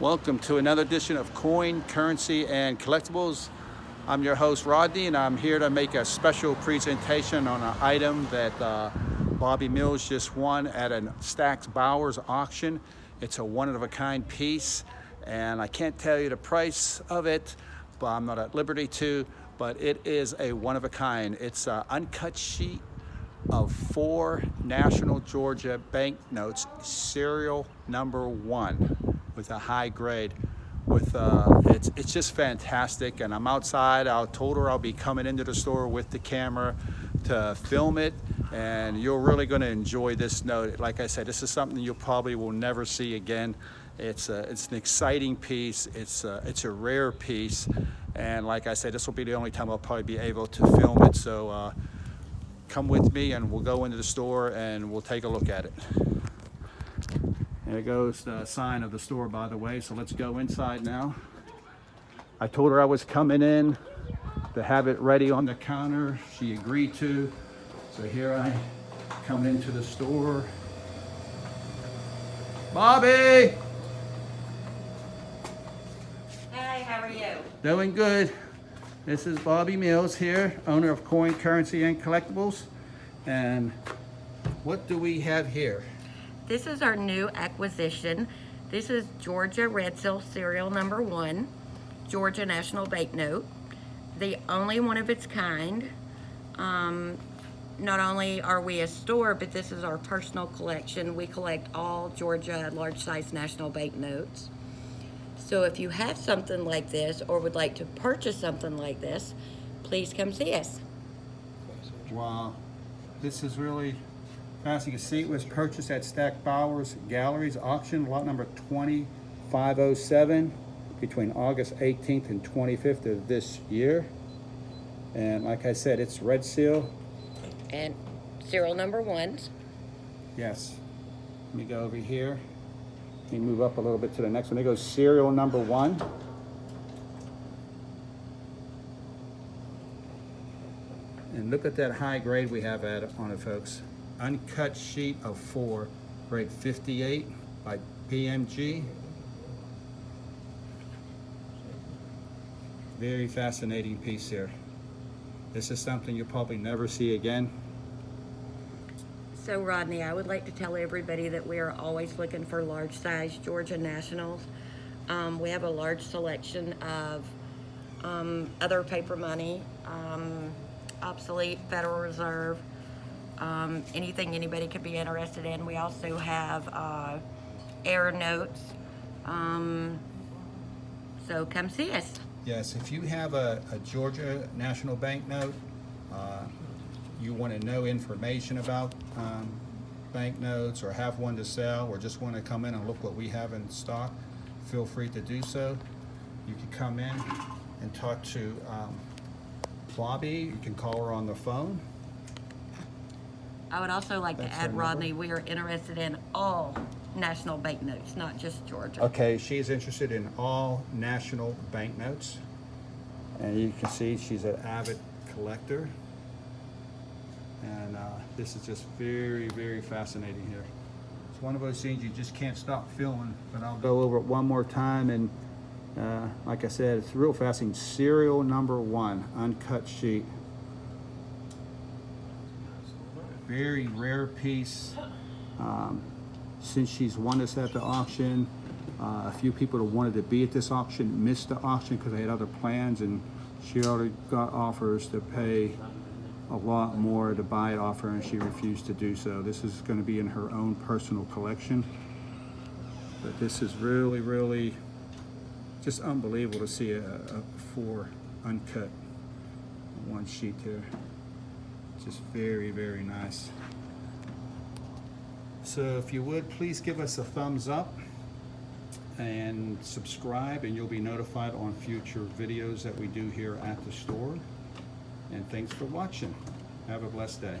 Welcome to another edition of Coin, Currency, and Collectibles. I'm your host Rodney and I'm here to make a special presentation on an item that uh, Bobby Mills just won at a Stack's Bowers auction. It's a one-of-a-kind piece and I can't tell you the price of it, but I'm not at liberty to, but it is a one-of-a-kind. It's an uncut sheet of four National Georgia banknotes, serial number one with a high grade. With uh, it's it's just fantastic, and I'm outside. I told her I'll be coming into the store with the camera to film it, and you're really going to enjoy this note. Like I said, this is something you probably will never see again. It's a, it's an exciting piece. It's a, it's a rare piece, and like I said, this will be the only time I'll probably be able to film it. So. Uh, come with me and we'll go into the store and we'll take a look at it. There goes the sign of the store, by the way. So let's go inside now. I told her I was coming in to have it ready on the counter. She agreed to. So here I come into the store. Bobby! Hey, how are you? Doing good. This is Bobby Mills here, owner of Coin, Currency, and Collectibles. And what do we have here? This is our new acquisition. This is Georgia Red Seal serial number one, Georgia National Banknote. The only one of its kind. Um, not only are we a store, but this is our personal collection. We collect all Georgia large size national banknotes. So if you have something like this or would like to purchase something like this, please come see us. Wow, this is really fast. You can see it was purchased at Stack Bowers Galleries auction, lot number 2507, between August 18th and 25th of this year. And like I said, it's red seal. And serial number ones. Yes. Let me go over here. Let me move up a little bit to the next one. There goes serial number one. And look at that high grade we have at, on it, folks. Uncut sheet of four, grade 58 by PMG. Very fascinating piece here. This is something you'll probably never see again. So Rodney, I would like to tell everybody that we are always looking for large size Georgia Nationals. Um, we have a large selection of um, other paper money, um, obsolete Federal Reserve, um, anything anybody could be interested in. We also have uh, air notes. Um, so come see us. Yes, if you have a, a Georgia National Bank note, uh, you want to know information about um, banknotes or have one to sell or just want to come in and look what we have in stock, feel free to do so. You can come in and talk to um, Bobby. You can call her on the phone. I would also like That's to add. Rodney, we are interested in all national banknotes, not just Georgia. Okay, she's interested in all national banknotes. And you can see she's an avid collector. And uh, this is just very, very fascinating here. It's one of those things you just can't stop filming, but I'll go over it one more time. And uh, like I said, it's real fascinating. Serial number one, uncut sheet. Very rare piece. Um, since she's won this at the auction, uh, a few people that wanted to be at this auction missed the auction because they had other plans and she already got offers to pay a lot more to buy it off her and she refused to do so. This is going to be in her own personal collection. But this is really, really just unbelievable to see a, a four uncut one sheet there. Just very, very nice. So if you would, please give us a thumbs up and subscribe and you'll be notified on future videos that we do here at the store. And thanks for watching. Have a blessed day.